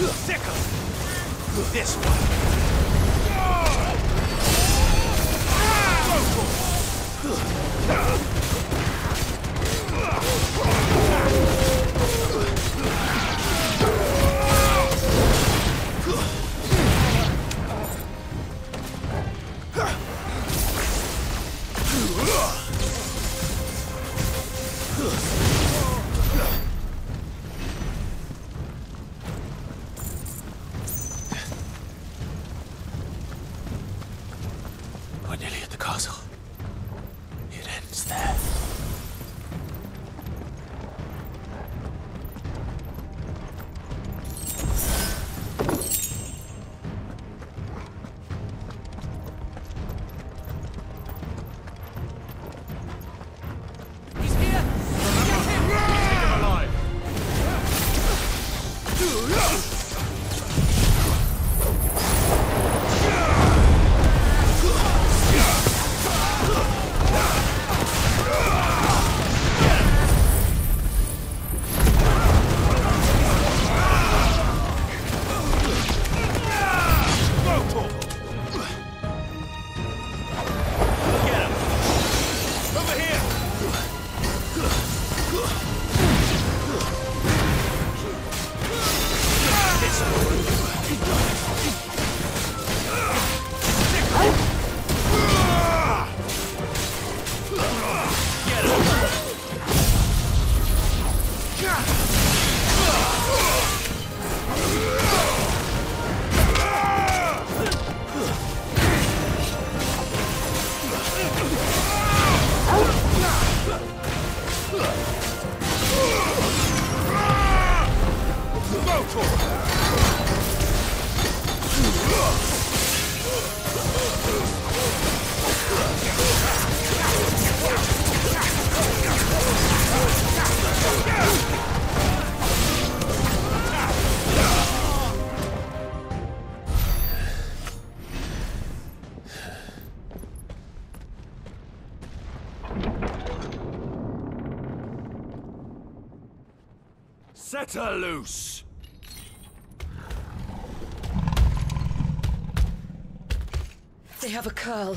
Sick of this one! We're Set her loose! They have a curl.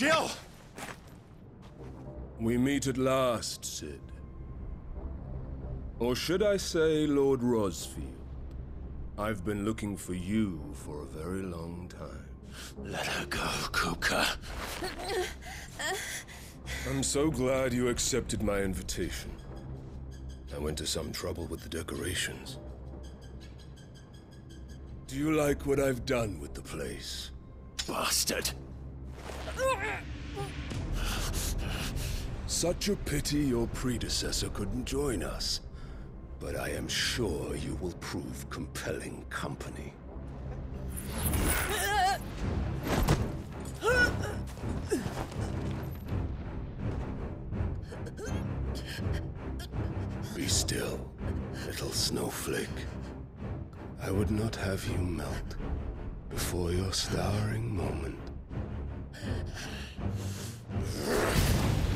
Jill! We meet at last, Cid. Or should I say, Lord Rosfield? I've been looking for you for a very long time. Let her go, Kupka. I'm so glad you accepted my invitation. I went to some trouble with the decorations. Do you like what I've done with the place? Bastard! Such a pity your predecessor couldn't join us. but I am sure you will prove compelling company. Be still, little snowflake. I would not have you melt before your starring moment. Fuck. Now, on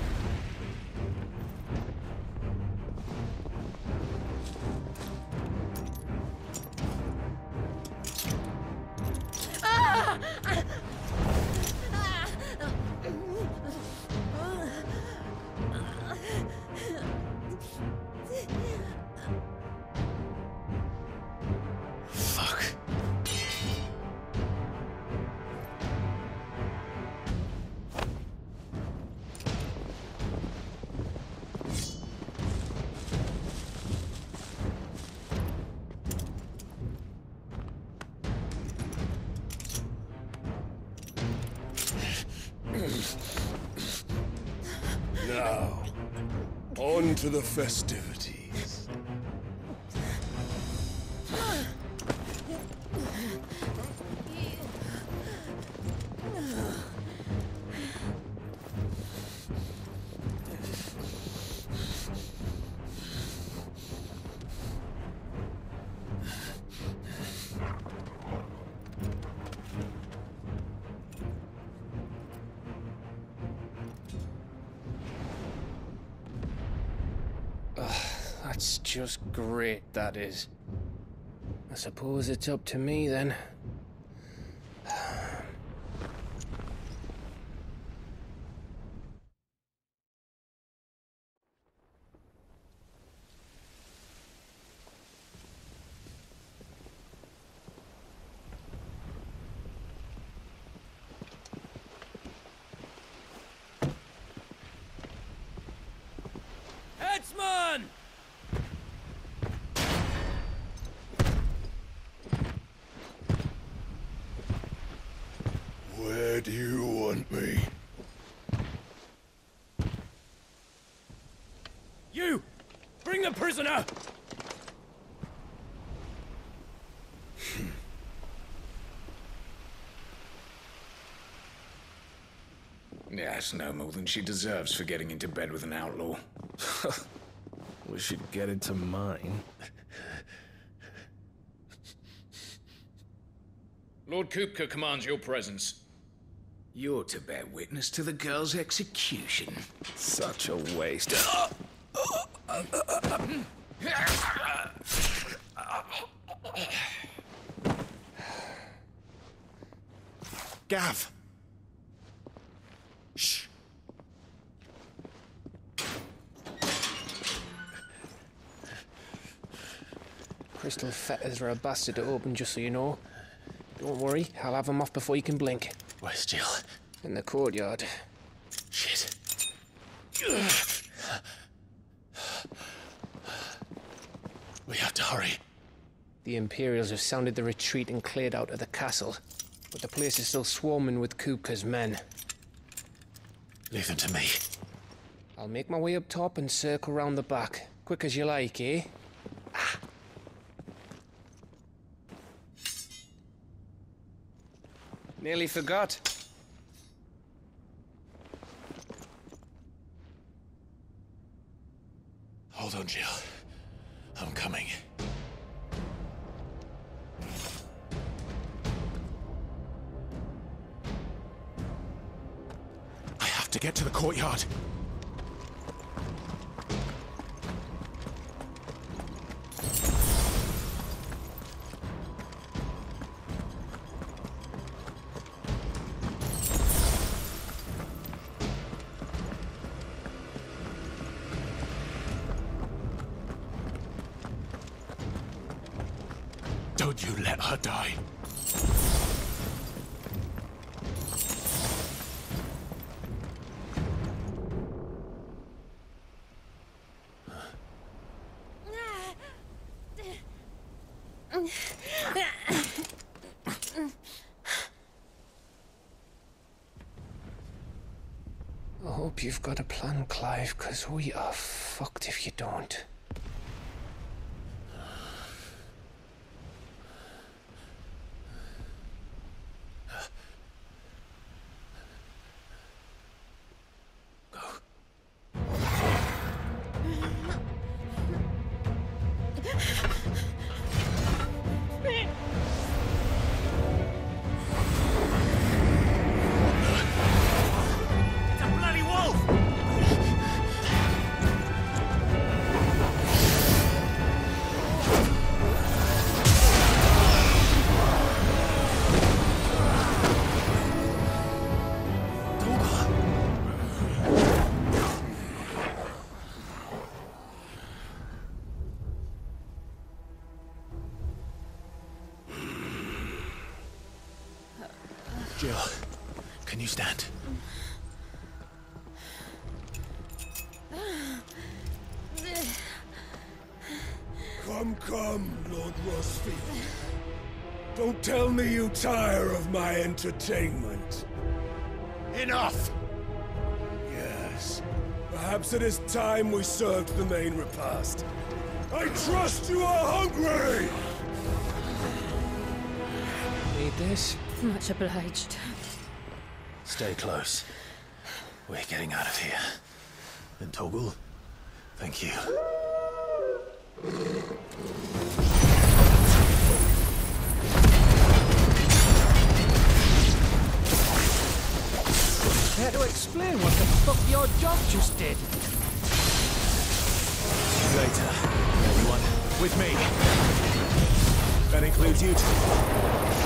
to the festivities. Great, that is. I suppose it's up to me then. Headsman! Where do you want me? You! Bring the prisoner! Hmm. Yeah, it's no more than she deserves for getting into bed with an outlaw. We should get into mine. Lord Kupka commands your presence. You're to bear witness to the girl's execution. Such a waste. Gav! Shh. Crystal fetters are a bastard to open, just so you know. Don't worry, I'll have them off before you can blink. Where's Jill? In the courtyard. Shit. We have to hurry. The Imperials have sounded the retreat and cleared out of the castle. But the place is still swarming with Kupka's men. Leave them to me. I'll make my way up top and circle round the back. Quick as you like, eh? Ah. Nearly forgot. You've got a plan, Clive, because we are fucked if you don't. Can you stand? Come, come, Lord Rosfield. Don't tell me you tire of my entertainment. Enough! Yes. Perhaps it is time we served the main repast. I trust you are hungry! Need this? Much obliged. Stay close. We're getting out of here. And Torgal, thank you. Care to explain what the fuck your job just did? Later, everyone. With me. That includes you two.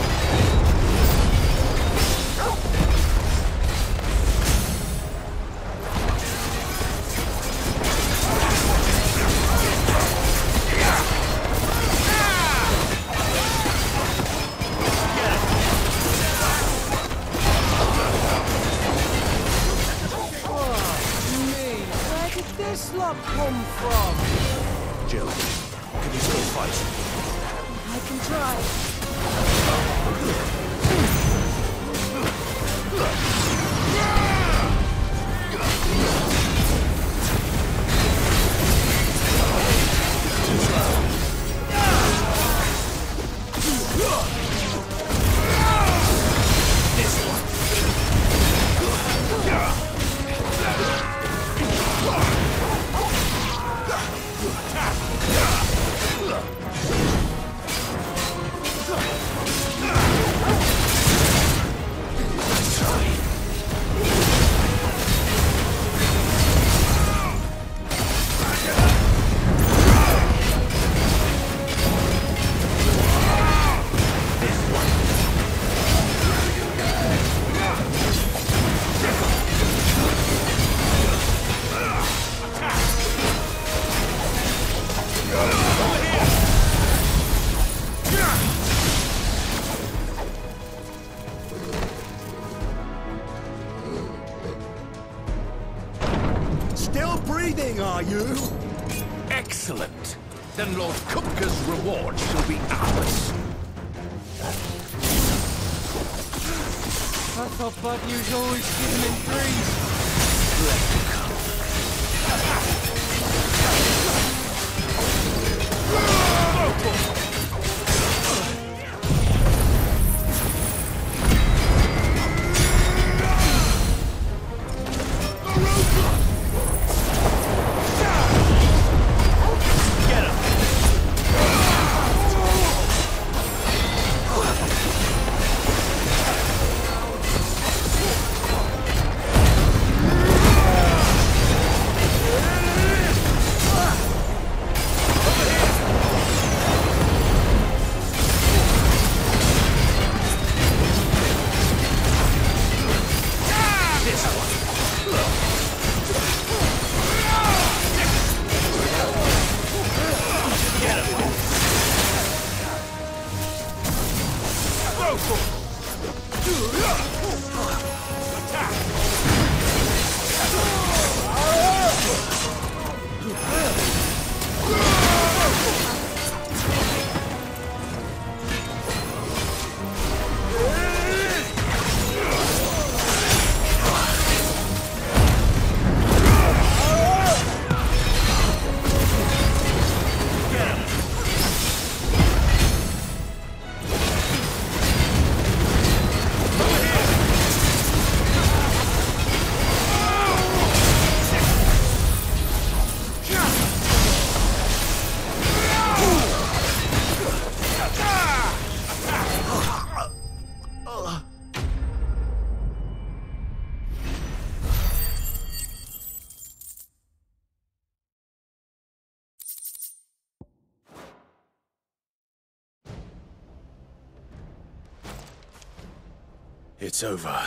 It's over.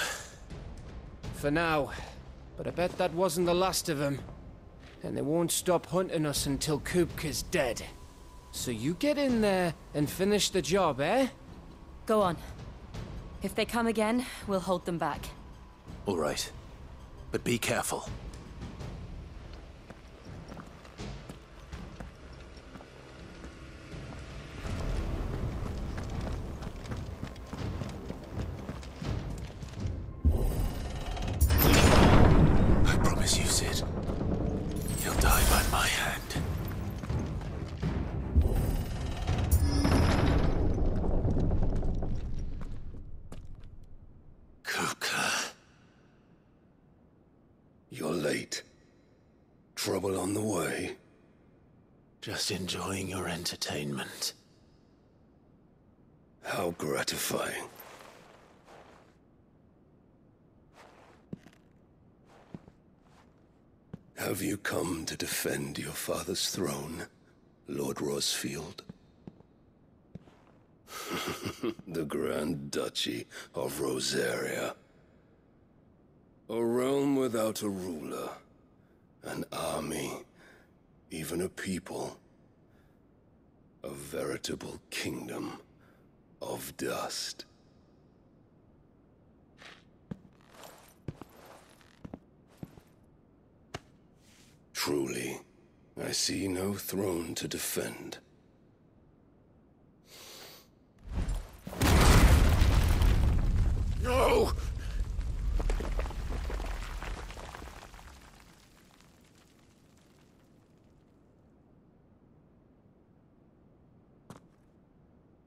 For now. But I bet that wasn't the last of them. And they won't stop hunting us until Kupka's dead. So you get in there and finish the job, eh? Go on. If they come again, we'll hold them back. All right. But be careful. Trouble on the way. Just enjoying your entertainment. How gratifying. Have you come to defend your father's throne, Lord Rosfield? the Grand Duchy of Rosaria. A realm without a ruler, an army, even a people. A veritable kingdom of dust. Truly, I see no throne to defend. No!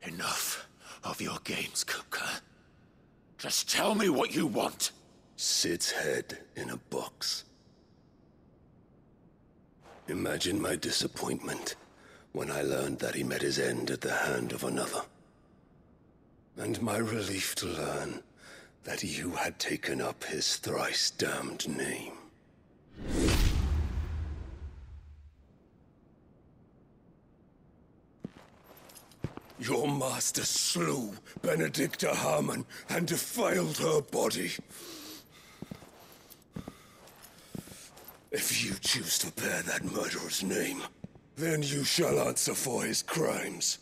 Enough of your games, Kupka. Just tell me what you want. Cid's head in a box. Imagine my disappointment when I learned that he met his end at the hand of another. And my relief to learn that you had taken up his thrice damned name. Your master slew Benedikta Harman and defiled her body. If you choose to bear that murderer's name, then you shall answer for his crimes.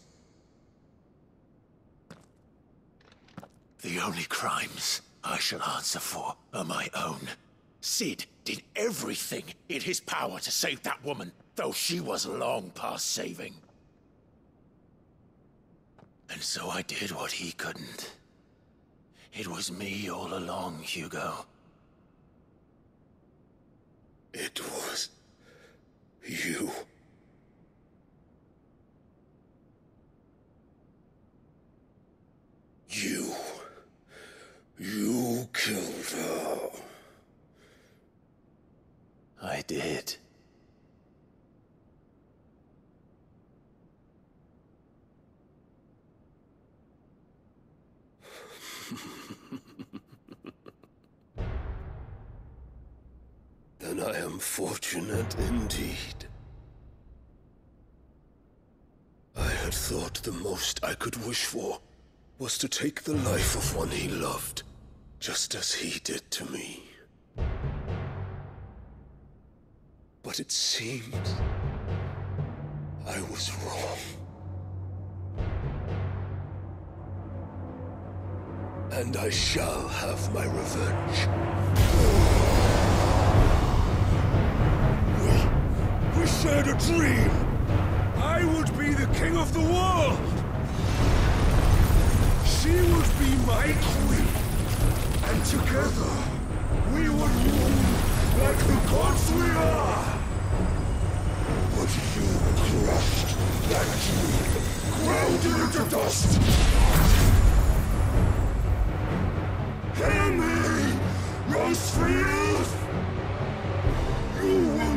The only crimes I shall answer for are my own. Cid did everything in his power to save that woman, though she was long past saving. And so I did what he couldn't. It was me all along, Hugo. It was you. You. You killed her. I did. Then I am fortunate indeed. I had thought the most I could wish for was to take the life of one he loved, just as he did to me. But it seems I was wrong. And I shall have my revenge. We, we shared a dream. I would be the king of the world. She would be my queen. And together, we would rule like the gods we are. But you crushed that dream, ground it into dust. Hear me, Rosfield! You will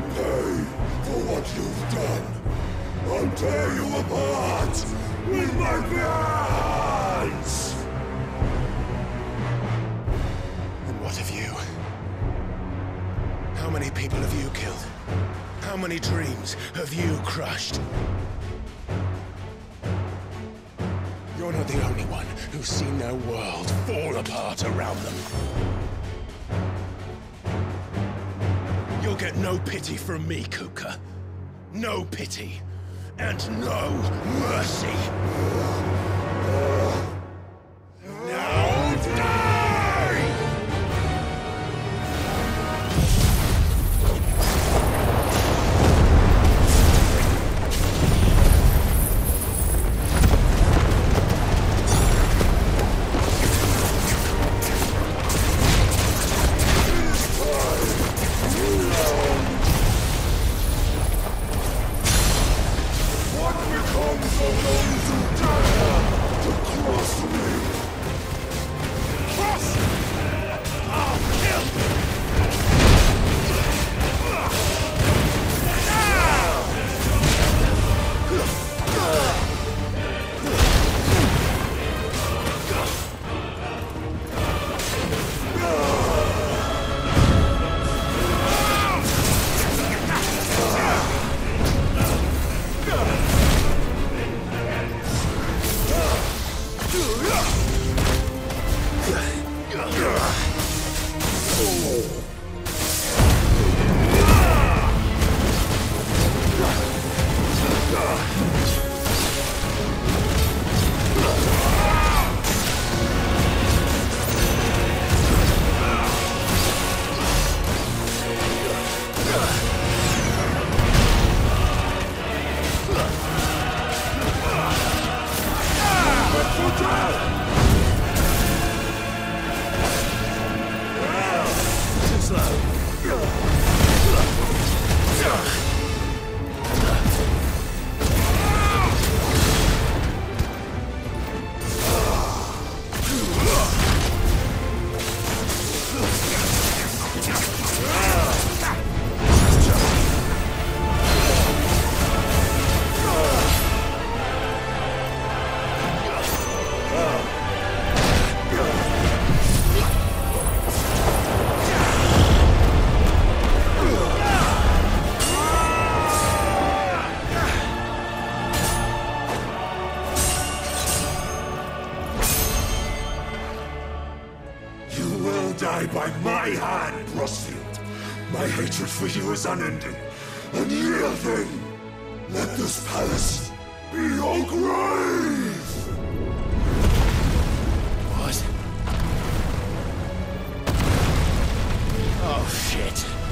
what you've done. I'll tear you apart with my hands! And what of you? How many people have you killed? How many dreams have you crushed? You're not the only one who's seen their world fall apart around them. You'll get no pity from me, Kupka. No pity. And no mercy. continuous unending, and heal them. Let this palace be your grave! What? Oh, shit.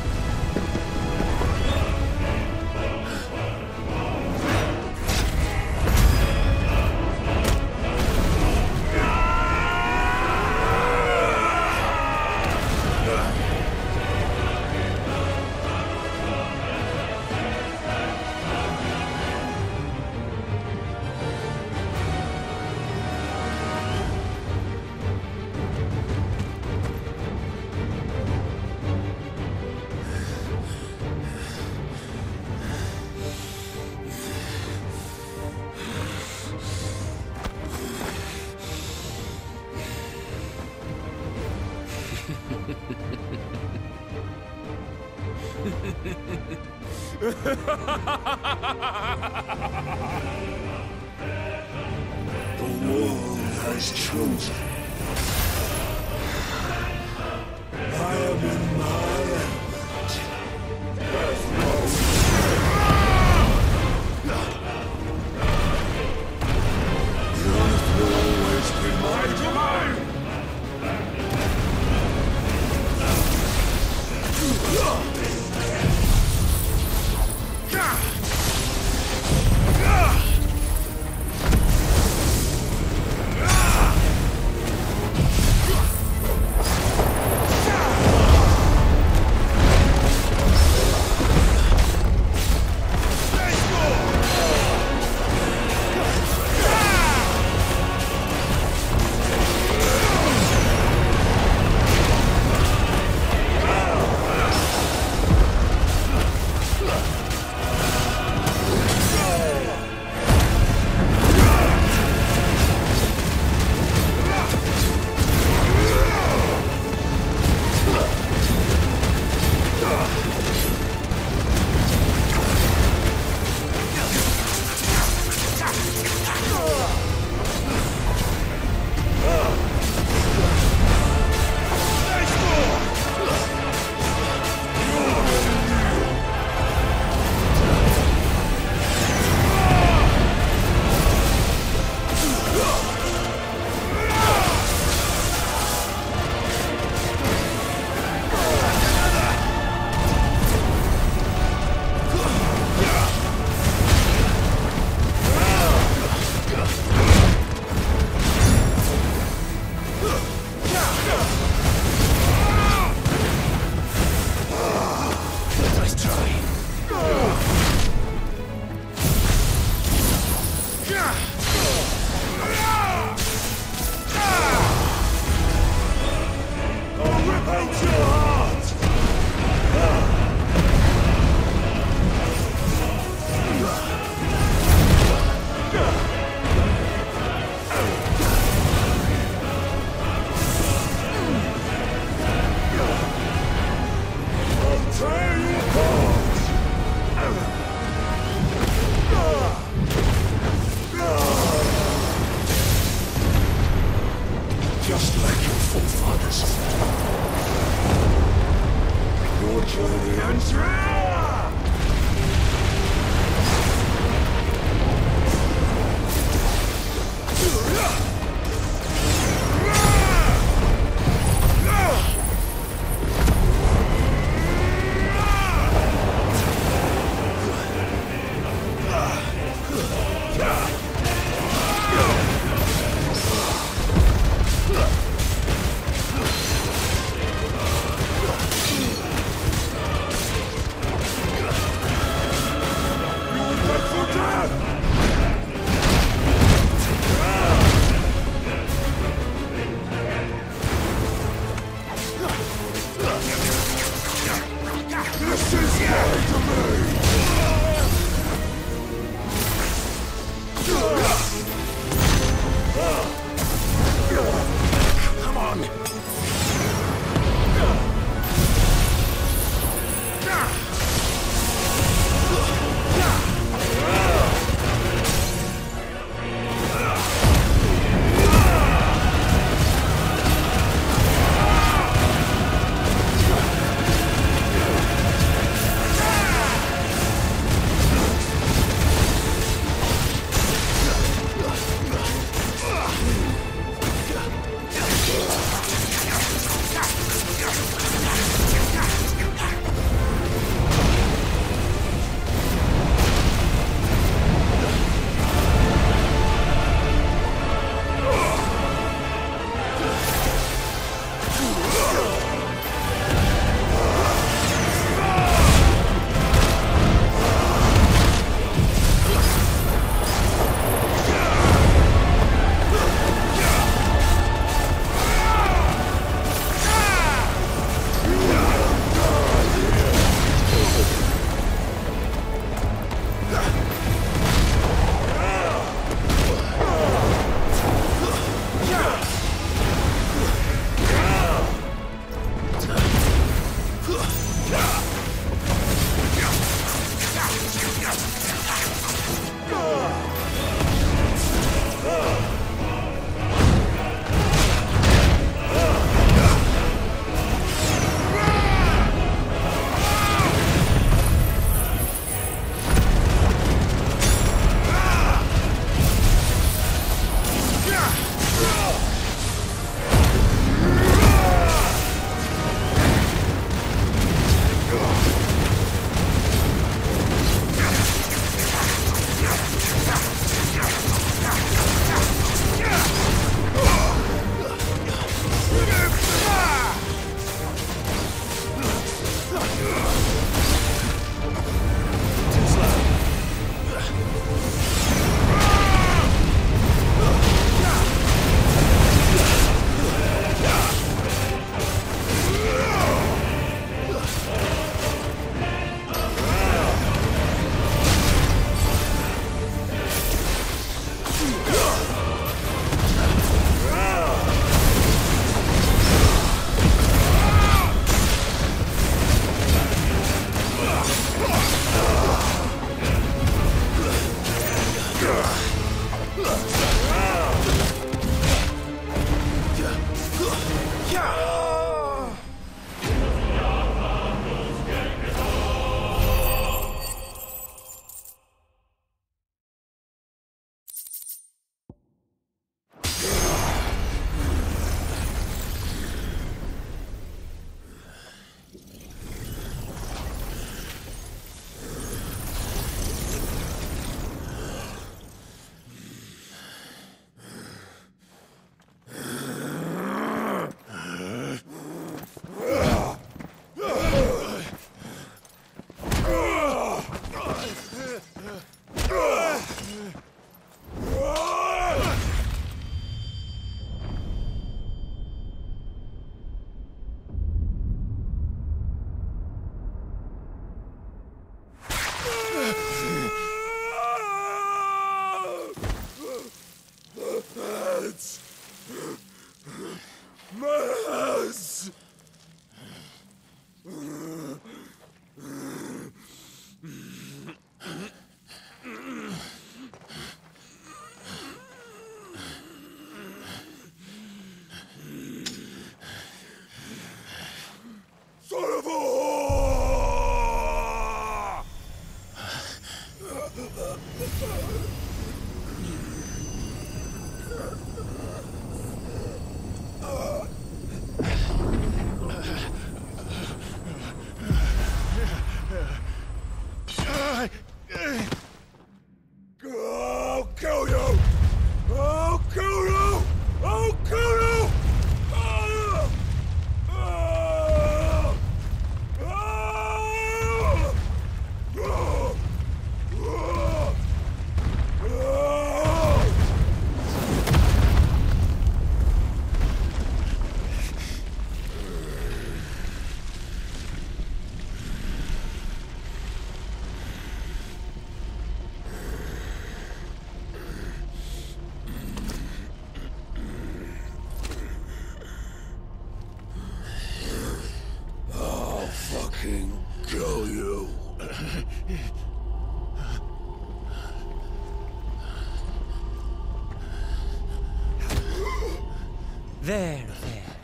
There, there.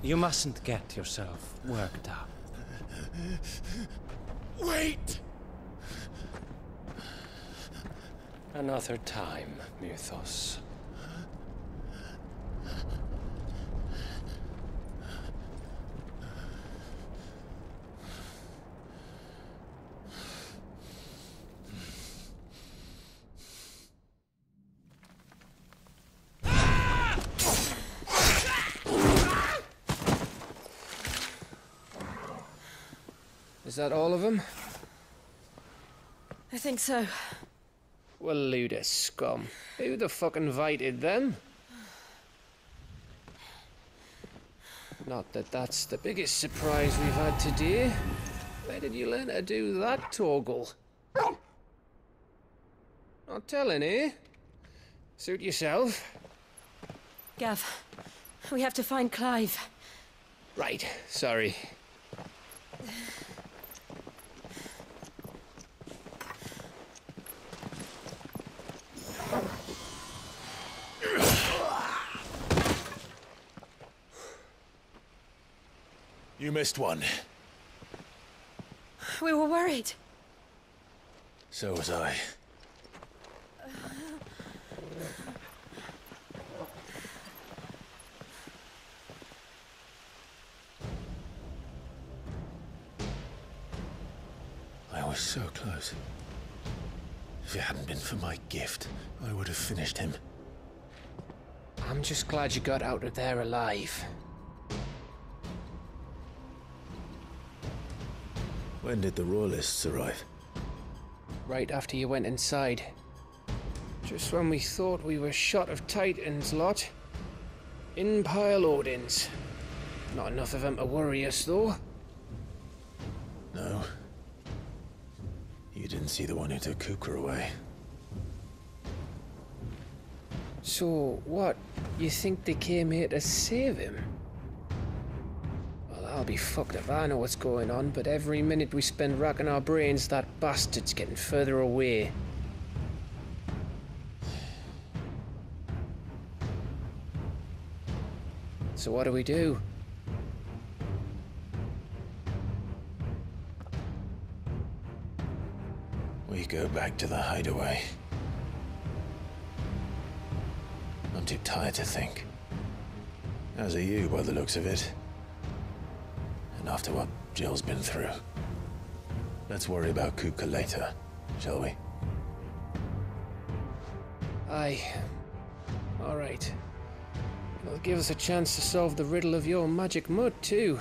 You mustn't get yourself worked up. Wait! Another time, Mythos. Is that all of them? I think so. Well, of scum. Who the fuck invited them? Not that that's the biggest surprise we've had today. Where did you learn to do that, Torgal? Not telling, eh? Suit yourself. Gav, we have to find Clive. Right, sorry. You missed one. We were worried. So was I. I was so close. If it hadn't been for my gift, I would have finished him. I'm just glad you got out of there alive. When did the Royalists arrive? Right after you went inside. Just when we thought we were shot of Titans, lot. In pile Odins. Not enough of them to worry us, though. No. You didn't see the one who took Kupka away. So, what? You think they came here to save him? I'll be fucked if I know what's going on, but every minute we spend racking our brains, that bastard's getting further away. So what do we do? We go back to the hideaway. I'm too tired to think. As are you, by the looks of it. And after what Jill's been through. Let's worry about Kupka later, shall we? Aye. All right. It'll give us a chance to solve the riddle of your magic mud, too.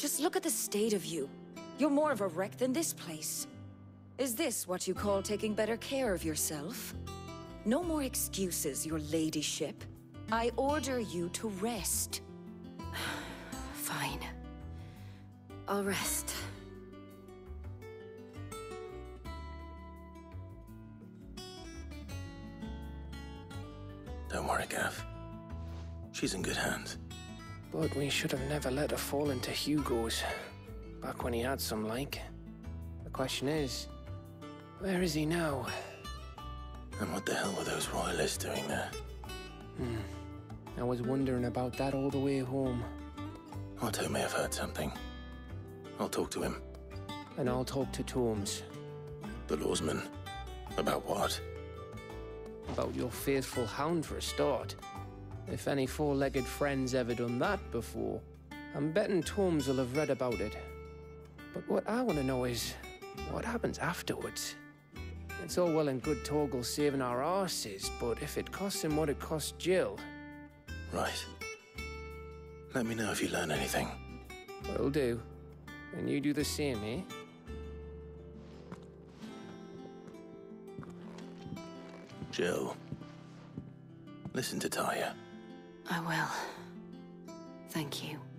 Just look at the state of you. You're more of a wreck than this place. Is this what you call taking better care of yourself? No more excuses, your ladyship. I order you to rest. Fine. I'll rest. Don't worry, Gav. She's in good hands. But we should have never let her fall into Hugo's. Back when he had some like. The question is, where is he now? And what the hell were those royalists doing there? Hmm. I was wondering about that all the way home. Otto may have heard something. I'll talk to him. And I'll talk to Tomes The lawsman. About what? about your faithful hound for a start. If any four-legged friend's ever done that before, I'm betting Tomes will have read about it. But what I want to know is, what happens afterwards? It's all well and good Torgal saving our arses, but if it costs him what it cost Jill, Right. Let me know if you learn anything. will do. And you do the same, eh? Jill. Listen to Tarja. I will. Thank you.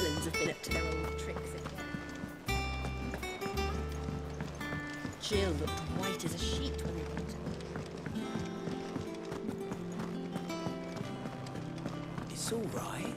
Have been up to their old tricks again. Jill looked white as a sheet when they. It's all right.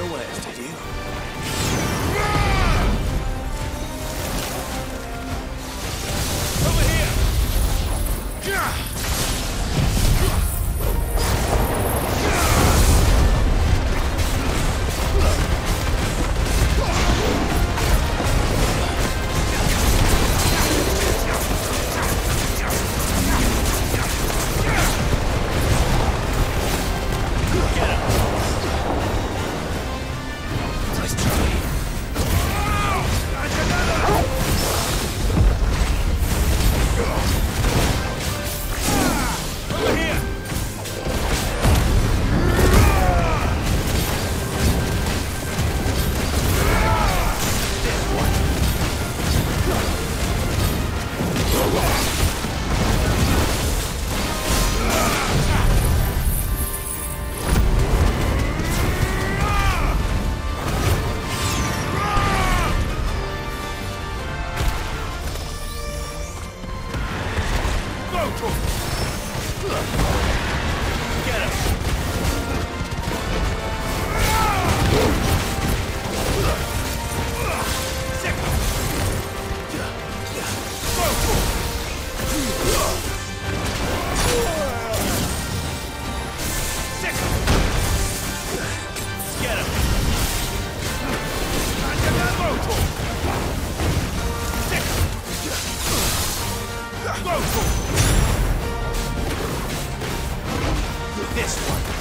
away. this one.